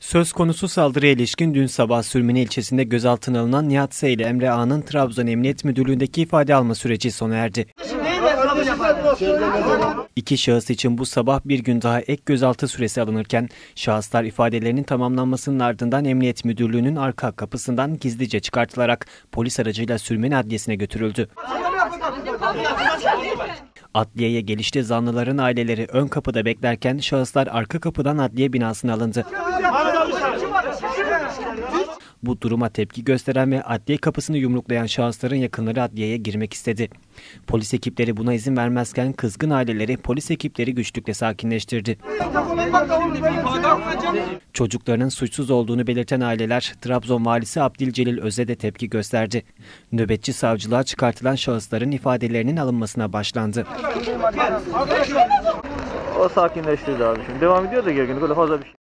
Söz konusu saldırıya ilişkin dün sabah Sürmeni ilçesinde gözaltına alınan Nihat S. ile Emre Ağa'nın Trabzon Emniyet Müdürlüğü'ndeki ifade alma süreci sona erdi. İki şahıs için bu sabah bir gün daha ek gözaltı süresi alınırken şahıslar ifadelerinin tamamlanmasının ardından Emniyet Müdürlüğü'nün arka kapısından gizlice çıkartılarak polis aracıyla Sürmeni Adliyesi'ne götürüldü. Adliyeye gelişte zanlıların aileleri ön kapıda beklerken şahıslar arka kapıdan adliye binasına alındı. Bu duruma tepki gösteren ve adliye kapısını yumruklayan şahısların yakınları adliyeye girmek istedi. Polis ekipleri buna izin vermezken kızgın aileleri polis ekipleri güçlükle sakinleştirdi. Çocuklarının suçsuz olduğunu belirten aileler Trabzon valisi Abdülcelil Öz'e de tepki gösterdi. Nöbetçi savcılığa çıkartılan şahısların ifadelerinin alınmasına başlandı. O sakinleştirdi abi şimdi. Devam ediyor da gerginlik öyle fazla bir şey.